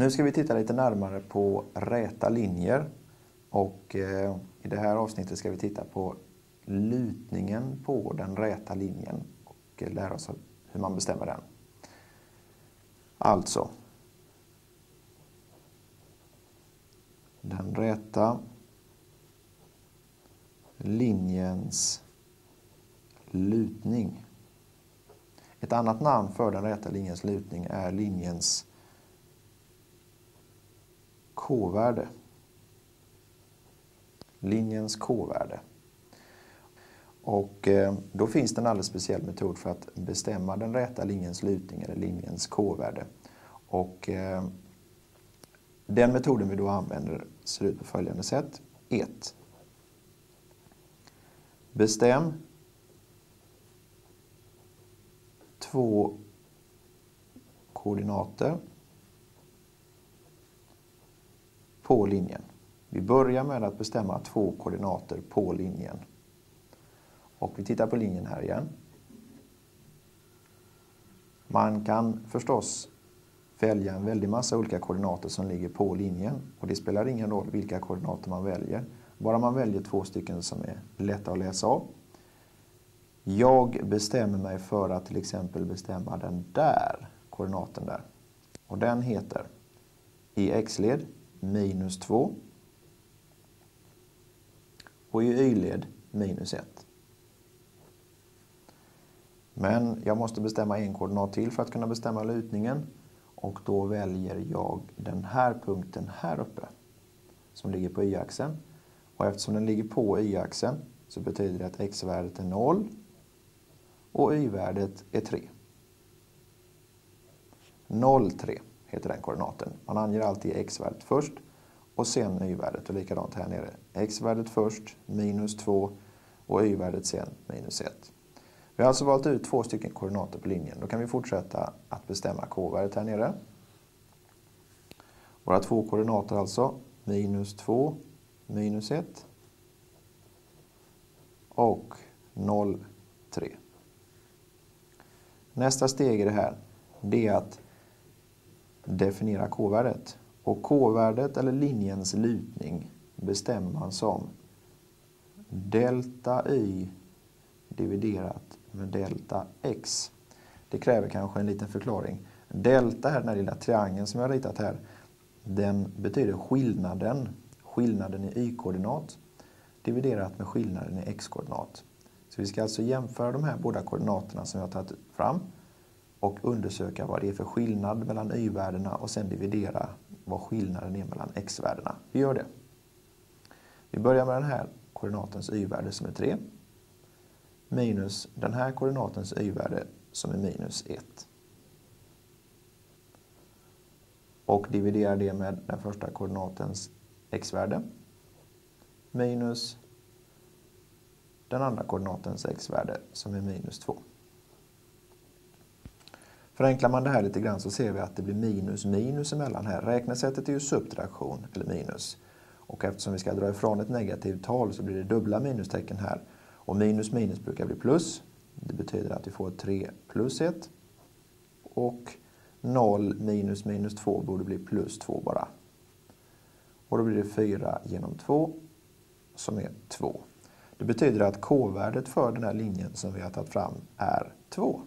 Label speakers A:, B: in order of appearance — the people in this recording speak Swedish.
A: Nu ska vi titta lite närmare på räta linjer och eh, i det här avsnittet ska vi titta på lutningen på den räta linjen och lära oss hur man bestämmer den. Alltså, den räta linjens lutning. Ett annat namn för den räta linjens lutning är linjens k-värde. Linjens k-värde. Och eh, då finns det en alldeles speciell metod för att bestämma den rätta linjens lutning eller linjens k-värde. Och eh, den metoden vi då använder ser ut på följande sätt. 1. Bestäm två koordinater på linjen. Vi börjar med att bestämma två koordinater på linjen. Och vi tittar på linjen här igen. Man kan förstås välja en väldig massa olika koordinater som ligger på linjen. Och det spelar ingen roll vilka koordinater man väljer. Bara man väljer två stycken som är lätta att läsa av. Jag bestämmer mig för att till exempel bestämma den där koordinaten där. Och den heter i x-led minus 2 och i y-led minus 1. Men jag måste bestämma en koordinat till för att kunna bestämma lutningen och då väljer jag den här punkten här uppe som ligger på y-axeln. Och eftersom den ligger på y-axeln så betyder det att x-värdet är 0 och y-värdet är 3. 0, 3 heter den koordinaten. Man anger alltid x-värdet först och sen y-värdet och likadant här nere. x-värdet först, minus 2 och y-värdet sen, minus 1. Vi har alltså valt ut två stycken koordinater på linjen. Då kan vi fortsätta att bestämma k-värdet här nere. Våra två koordinater alltså, minus 2, minus 1 och 0, 3. Nästa steg i det här, det är att definiera k-värdet. Och k-värdet, eller linjens lutning, bestämmer man som delta y dividerat med delta x. Det kräver kanske en liten förklaring. Delta, här, den här lilla triangeln som jag har ritat här, den betyder skillnaden, skillnaden i y-koordinat dividerat med skillnaden i x-koordinat. Så vi ska alltså jämföra de här båda koordinaterna som jag har tagit fram och undersöka vad det är för skillnad mellan y-värdena och sen dividera vad skillnaden är mellan x-värdena. Vi gör det. Vi börjar med den här koordinatens y-värde som är 3 minus den här koordinatens y-värde som är minus 1. Och dividerar det med den första koordinatens x-värde minus den andra koordinatens x-värde som är minus 2. Förenklar man det här lite grann så ser vi att det blir minus minus emellan här. Räknesättet är ju subtraktion, eller minus. Och eftersom vi ska dra ifrån ett negativt tal så blir det dubbla minustecken här. Och minus minus brukar bli plus. Det betyder att vi får 3 plus 1. Och 0 minus minus 2 borde bli plus 2 bara. Och då blir det 4 genom 2 som är 2. Det betyder att k-värdet för den här linjen som vi har tagit fram är 2.